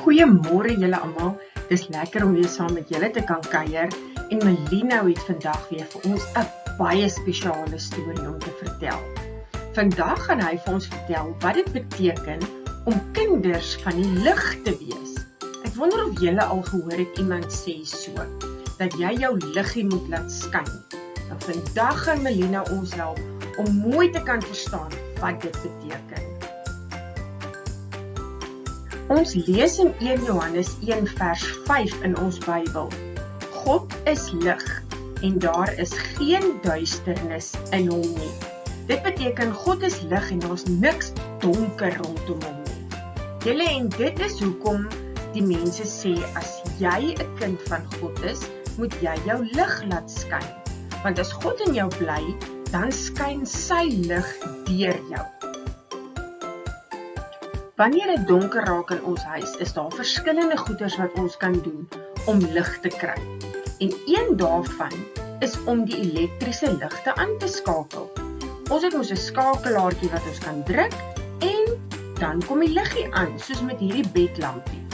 Goeiemôre julle almal. Dis lekker om weer saam met julle te kan kuier en Melina het vandag weer vir ons 'n baie spesiale storie om te vertel. Vandag gaan hy vir ons vertel wat dit beteken om kinders van die lig te wees. Ek wonder of julle al gehoor het iemand sê so dat jy jou liggie moet laat skyn. Nou vandag gaan Melina ons help om mooi te kan verstaan wat dit beteken. Ons lees in 1 Johannes 1 vers 5 in ons Bybel. God is lig en daar is geen duisternis in hom nie. Dit beteken God is lig en daar's niks donker rondom hom nie. Julle en dit is hoekom die mense sê as jy 'n kind van God is, moet jy jou lig laat skyn. Want as God in jou bly, dan skyn sy lig deur jou. Wanneer dit donker raak in ons huis, is daar verskillende goeders wat ons kan doen om lig te kry. En een daarvan is om die elektriese ligte aan te skakel. Ons het mos 'n skakelaartjie wat ons kan druk en dan kom die liggie aan, soos met hierdie bedlampie.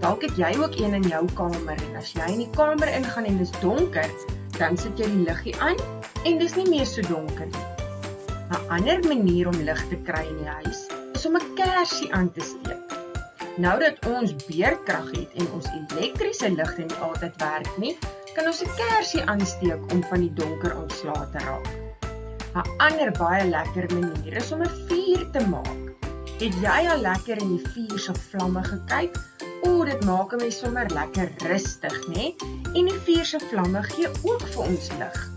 Dalk het jy ook een in jou kamer en as jy in die kamer ingaan en dit is donker, dan sit jy die liggie aan en dis nie meer so donker nie. 'n Ander manier om lig te kry in die huis is om 'n kersie aan te steek. Nou dat ons beerkrag het en ons elektriese ligte nie altyd werk nie, kan ons 'n kersie aansteek om van die donker ontslae te raak. 'n Ander baie lekker manier is om 'n vuur te maak. Het jy al lekker in die vuur se vlamme gekyk? O, dit maak 'n mens sommer lekker rustig, nê? En die vuur se vlamme gee ook vir ons lig.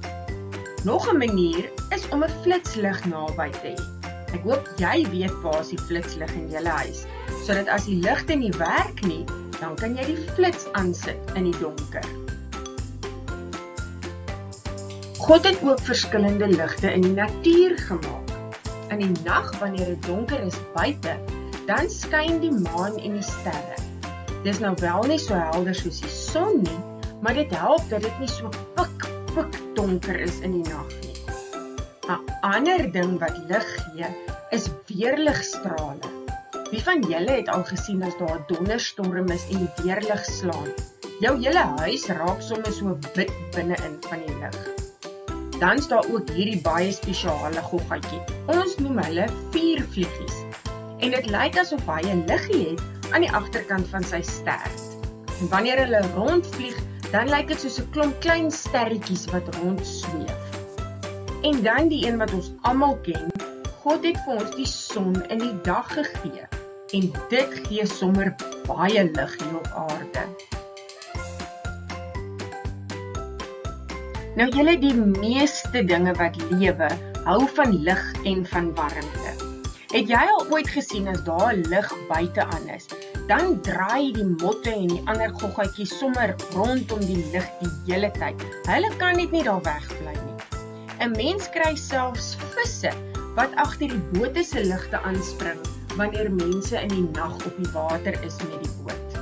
Nog 'n manier is om 'n flitslig naby te hê. Ek hoop jy weet waar is die flitslig in jou huis, sodat as die ligte nie werk nie, dan kan jy die flits aansit in die donker. God het ook verskillende ligte in die natuur gemaak. In die nag wanneer dit donker is buite, dan skyn die maan en die sterre. Dis nou wel nie so helder soos die son nie, maar dit help dat dit nie so pik pik donker is in die nag nie. 'n Ander ding wat lig gee, is weerligstrale. Wie van julle het al gesien as daar 'n donderstorm is en weerlig slaan? Jou hele huis raak sommer so wit binne-in van die lig. Dan is daar ook hierdie baie spesiale goggatjie. Ons noem hulle vuurvliegies. En dit lyk asof hy 'n liggie het aan die agterkant van sy stert. En wanneer hulle rondvlieg, dan lyk dit soos 'n klomp klein sterretjies wat rondsweef. En dan die een wat ons almal ken, God het vir ons die son in die dag gegee en dit gee sommer baie lig hier op aarde. Nou julle die meeste dinge wat lewe, hou van lig en van warmte. Het jy al ooit gesien as daar lig buite aan is, dan draai die motte en die ander goggatjies sommer rondom die lig die hele tyd. Hulle kan net nie daar wegbly nie. 'n Mens kry selfs visse wat agter die bote se ligte aanspring wanneer mense in die nag op die water is met die boot.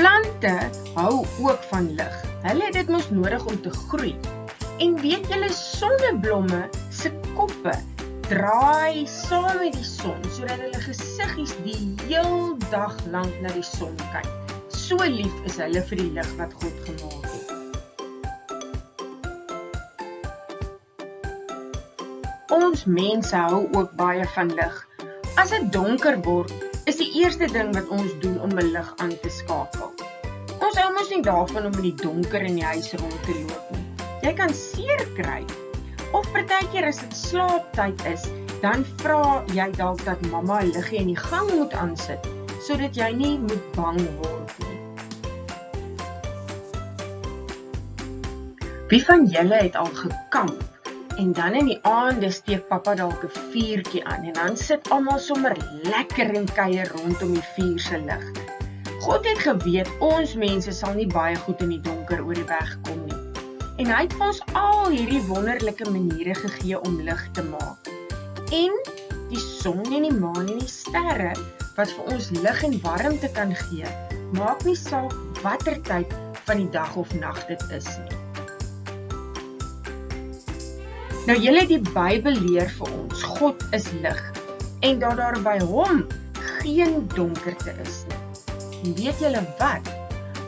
Plante hou ook van lig. Hulle het dit mos nodig om te groei. En weet julle sonneblomme se koppe draai saam met die son sodat hulle gesiggies die heel dag lank na die son kyk. So lief is hulle vir die lig wat God gemaak het. Ons mense hou ook baie van lig. As dit donker word, is die eerste ding wat ons doen om 'n lig aan te skakel. Ons hou mos nie daarvan om in die donker in die huis rond te loop nie. Jy kan seer kry. Of partykeer as dit slaaptyd is, dan vra jy dalk dat mamma 'n liggie in die gang moet aansit sodat jy nie moet bang word nie. Wie van julle het al gekamp En dan in die aande steek pappa dalk 'n vuurtjie aan en dan sit almal sommer lekker en kuier rondom die vuur se lig. God het geweet ons mense sal nie baie goed in die donker oor die weg kom nie. En hy het ons al hierdie wonderlike maniere gegee om lig te maak. En die son en die maan en die sterre wat vir ons lig en warmte kan gee, maak nie saak watter tyd van die dag of nag dit is nie. Nou julle die Bybel leer vir ons, God is lig en dat daar by hom geen donkerte is nie. En weet julle wat?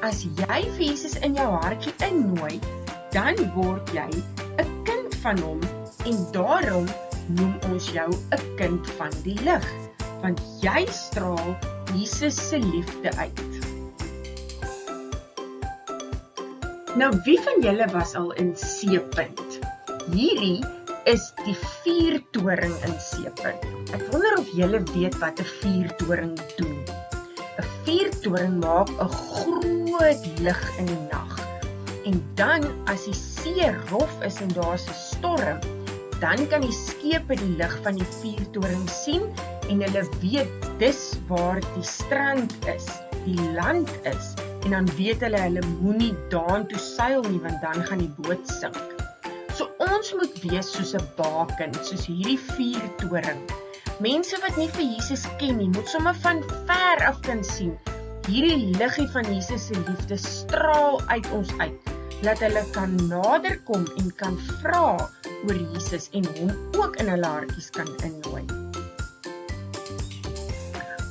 As jy vir Jesus in jou hartjie innooi, dan word jy 'n kind van hom en daarom noem ons jou 'n kind van die lig, want jy straal Jesus se liefde uit. Nou wie van julle was al in Seepunt? Hierdie is die vuurtoring in Seepunt. Ek wonder of julle weet wat 'n vuurtoring doen. 'n Vuurtoring maak 'n groot lig in die nag. En dan as die see rof is en daar's 'n storm, dan kan die skepe die lig van die vuurtoring sien en hulle weet dis waar die strand is, die land is. En dan weet hulle hulle moenie daartoe seil nie want dan gaan die boot sink. Ons moet wees soos 'n baken, soos hierdie vuurtoring. Mense wat nie vir Jesus ken nie, moet sommer van ver af kan sien. Hierdie liggie van Jesus se liefde straal uit ons uit, dat hulle kan naderkom en kan vra oor Jesus en hom ook in hulle hartjies kan innooi.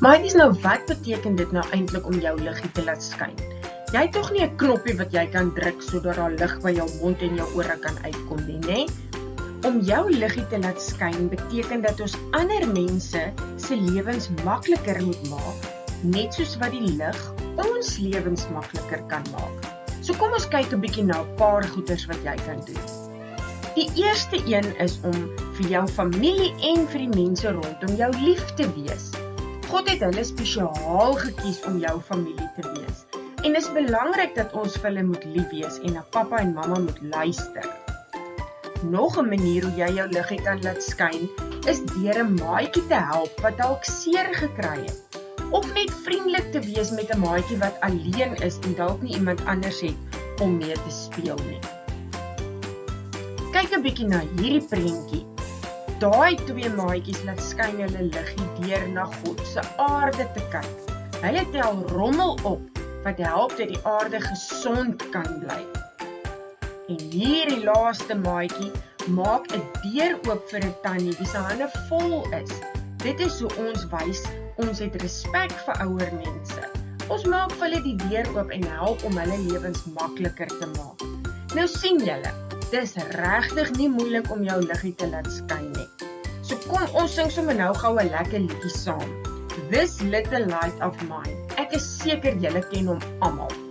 Maar dis nou wat beteken dit nou eintlik om jou liggie te laat skyn? Jy tog nie 'n knoppie wat jy kan druk sodat daar lig by jou mond en jou ore kan uitkom nie, né? Om jou liggie te laat skyn beteken dat ons ander mense se lewens makliker moet maak, net soos wat die lig ons lewens makliker kan maak. So kom ons kyk 'n bietjie na 'n paar goeders wat jy kan doen. Die eerste een is om vir jou familie en vir die mense rondom jou lief te wees. God het hulle spesiaal gekies om jou familie te wees. En dit is belangrik dat ons vir hulle moet lief wees en na pappa en mamma moet luister. Nog 'n manier hoe jy jou liggie kan laat skyn, is deur 'n maatjie te help wat dalk seer gekry het, of net vriendelik te wees met 'n maatjie wat alleen is en dalk nie iemand anders het om mee te speel nie. Kyk 'n bietjie na hierdie prentjie. Daai twee maatjies laat skyn hulle liggie deur na God se aarde te kyk. Hulle tel rommel op wat help dat die aarde gesond kan bly. En hierdie laaste maatjie maak 'n deur oop vir 'n tannie wie se hande vol is. Dit is hoe ons wys ons het respek vir ouer mense. Ons maak vir hulle die deur oop en help om hulle lewens makliker te maak. Nou sien julle, dis regtig nie moeilik om jou liggie te laat skyn nie. So kom ons sing sommer nou gou 'n lekker liedjie saam. This little light of mine. Ek is seker julle ken hom almal.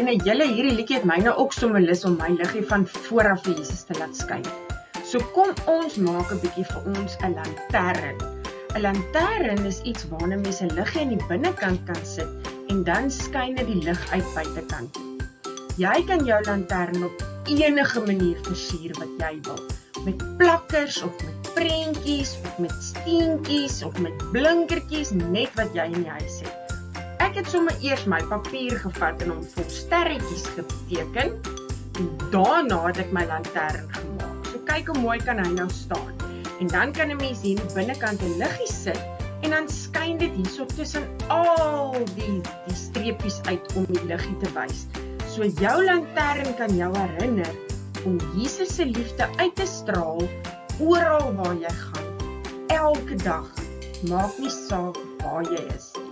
Jene julle hierdie liedjie het my nou ook sommer lus om my liggie van voor af vir Jesus te laat skyn. So kom ons maak 'n bietjie vir ons 'n lantern. 'n Lantern is iets waarna mense liggie aan die binnekant kan sit en dan skyn dit die lig uit buitekant. Jy kan jou lantern op enige manier versier wat jy wil. Met plakkers of met prentjies of met steentjies of met blinkertjies net wat jy in die huis het. Ek het sommer eers my papier gevat en hom vol sterretjies geteken en daarna het ek my lantern gemaak. So kyk hoe mooi kan hy nou staan. En dan kan 'n mens hier binnekant 'n liggie sit en dan skyn dit hierso tussen al die die streepies uit om die liggie te wys. So jou lantern kan jou herinner om Jesus se liefde uit te straal oral waar jy gaan. Elke dag. Maak nie saak waar jy is nie.